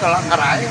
Kalau ngeraih